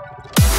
you